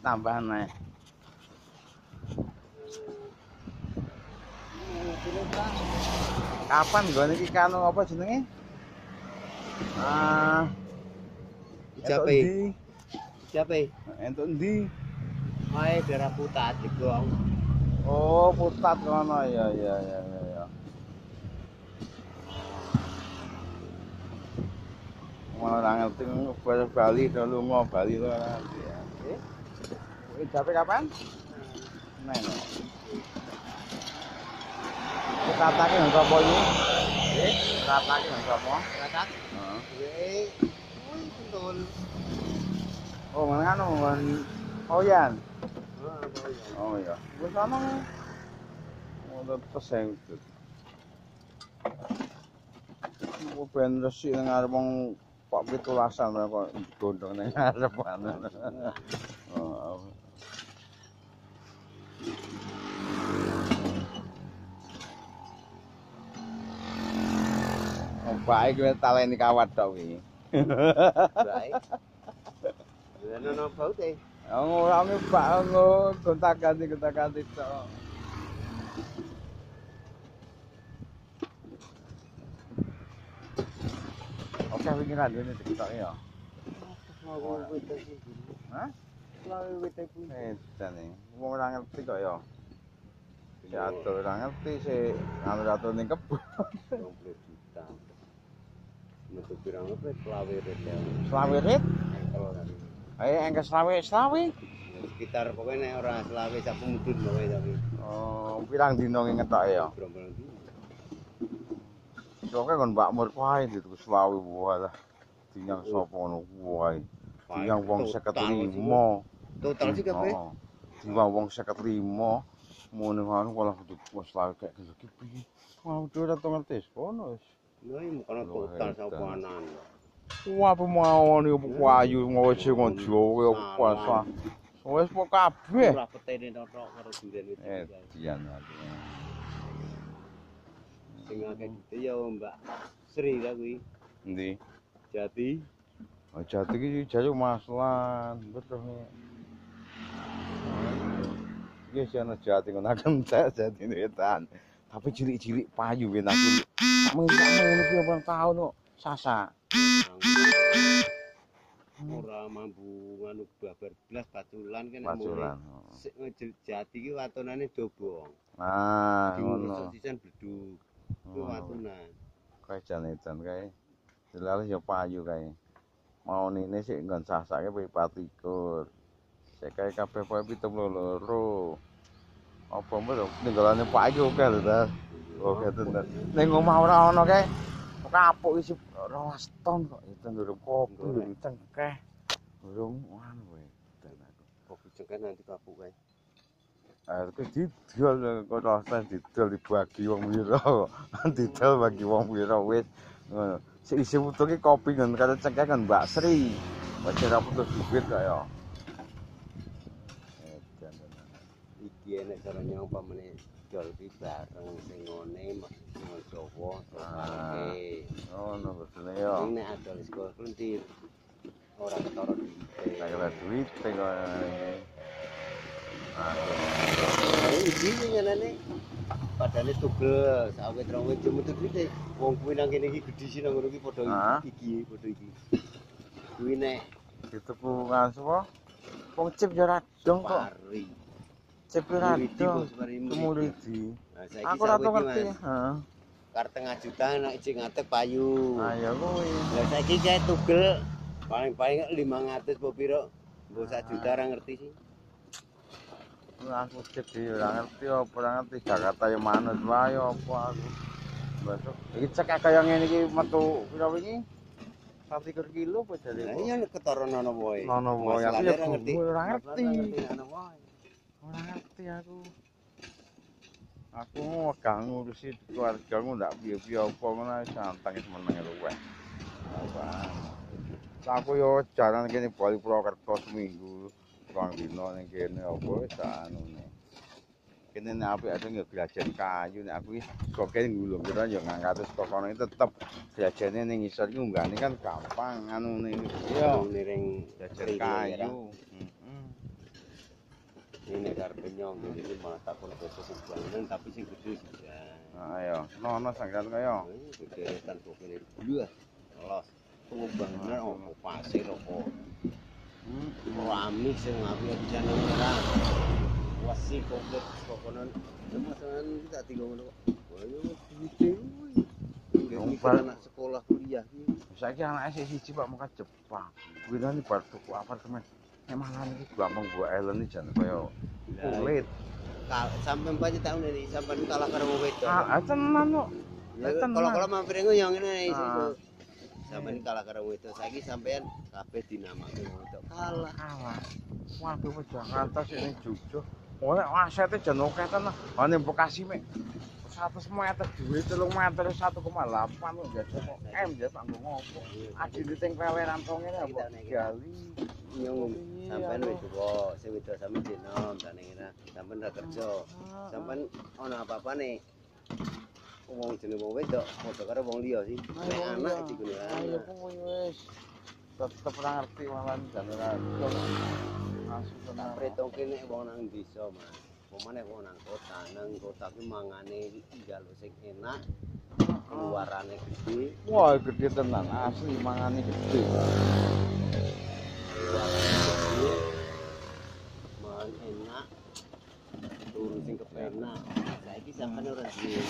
tambahan naik kapan gue niki kanu apa jenenge? Ah Jape Jape entuk di, mai darah putat di iku Oh putat ngono ya ya ya ya ya Mau nangel ting Bali dulu Bali lho nanti Jape kapan? Nah, no. Kita atake nang sapa iki? Kita atake nang sapa? Heeh. Betul. Oh, mana anu? Oh, Yan. Ah, boy. Oh iya. Wis ana. Terus sing. Mau ben resik nang arep wong Pak pitulasan kok gondong nang arep baik kowe taleni kawat tok iki. Baik. Ana no bau teh. Oh, ora ame Pak ngono gonta-ganti gonta-ganti tok. Oke, wingi ra ndene diketok ya. Hah? Lawe wit iki. Edan iki. Wong ora ngerti kok ya. Ya ora ngerti sih anu atur ning kebon. 20 juta. Metu pirang apa lawe wit ya. Selawe rit. Engkel kan. Ayo engke selawe selawe. Sekitar pokoknya nek ora selawe sapu mudun pokoke tapi. Oh, pirang dino ngi ngetok ya. Oke kon Mbak Mur wae ditu selawe wae lah. Dinyang sapa ngono wae. Dinyang wong 55. Total sih kabeh. Oh, Dinyang wong 55. Mune ngono malah kudu wis selawe kayak gitu piye. Wah, udah ora tau ngerti kono wis. Nah, ini kono total sapa anan. Wah, apa mau nih apa kayu ngoce ngojo apa puasa. Wis po kabeh. Ora petene tok karo duren wit. Eh, dian aku. Sing akeh gitu ya Mbak Sri lah kuwi. Endi? Jati. Oh, jati iki jayu maslan, betul. Iki sih ana jati akan tak jati wetan. Tapi cilik-cilik payu ben aku. Minta ngono ki apa tahun kok sasa. Ora mampu nganu babar blas paculan kan Paculan. Sik ngejel jati ki watonane dobong. Ah, Di ngono. sisan bleduk. Ku watunan. Kae janetan kae. Jelalis ya payu kae. Mau nene sik nggon sasake 24. Sik kae kabeh poe 72. Apa mbok ninggalane payu kae lho Oke tenan. Ning omah ora ana kae. Kapuk isi rolas ton kok itu ndurung kopi ndurung cengkeh. Ndurung anu kowe. Tenan aku. Kopi cengkeh nanti kapuk kae. Ah, itu didol kok rasa didol dibagi wong wira. didol bagi wong wira wis ngono. Sik isi putu ki kopi kan karo cengkeh kan Mbak Sri. Wis ora putus duit ya. Tenan. Iki enek carane umpamane dol ki bareng sing ngene sing Jawa Ngono bedene ya. Ini nek adol sekolah kelentir. Ora ketara duit. Tak kira duit Ini iki nyenene padane tugel rong wit cuma duit wong kuwi nang kene iki gedhi sih nang ngono iki padha iki padha iki. Kuwi nek kan sapa? Wong cip yo ora dong kok. pari. Cip yo ora Muridi, dong. Bos, pari muridi. Kemuridi. Nah, Aku ora ngerti. Mas. Heeh. Kar tengah juta nek ijing ngatek payu. Ah ya kuwi. Lah saiki kae tugel paling-paling 500 apa piro? Mbok sak juta ora ngerti sih. Aku iki ora ngerti apa ora ngerti Jakarta yo manut wae apa aku. Besok iki cek kaya ngene iki metu pira wingi? 1 kilo apa jare? Lah iya ketara nono wae. Nono wae, aku ya ora ngerti. ora ngerti. Ora ngerti aku. Aku gak ngurusi keluargamu ndak piye-piye apa ngono ae santang luweh. Apa? Aku yo jalan kene Bali Purwokerto seminggu. Rong dino ning kene apa wis anune. Kene nek apik ada yo grajen kayu nek aku kok kene ngulung kira yo ngangkat kok kono iki tetep ning isor iki unggane kan gampang anune. Iya. Niring Jajan kayu. Heeh. ini garbenyong jadi mata pun besok sing tapi sing gede sih nah ayo iya. no no sangkan kaya. Oh, gede tanpa ah. kene dua los pengumbangan opo oh, pasir opo rami sing ngawi jana merah. Wasi komplek kokonan teman-teman kita tiga ngono kok. Wayo gede anak sekolah kuliah iki saiki anake siji Pak muka Jepang kuwi nang bar tuku apartemen. Nek malah iki gampang buat Ellen iki jan kaya kulit. Sampai empat tahun ini sampai kalah karo wong wedok. Ah, ah, tenan kok. Ya, tenan. Kalau kalau mampir ngono yang ngene iki. Ah. Sampai kalah karo wong wedok. Saiki sampean kabeh dinamake wong wedok. Kalah. kalah. Waduh wis Jakarta ning Jogja. Oleh asete jan akeh tenan. Ha ning Bekasi mek 100 meter duit 3 meter 1,8 kok kok M tak nggo ngopo. Kleweran to ngene apa gali. Nyung sampean wis tuwa, sing wedok sampe denom tak ning ngene. Sampean ra kerja. Sampean ono apa-apane. Wong jenenge wong wedok padha karo wong liya sih. Nek anak iki kuwi. Ayo kuwi wis. Tetep ora ngerti malah jan ora masuk Tak tenan. pretongke nek wong nang desa, Mas. Pemane wong nang kota, nang kota ki mangane njaluk sing enak, keluarane gede, Wah, gede tenan, asli mangane gede. gede, karena saya sampai orang sini.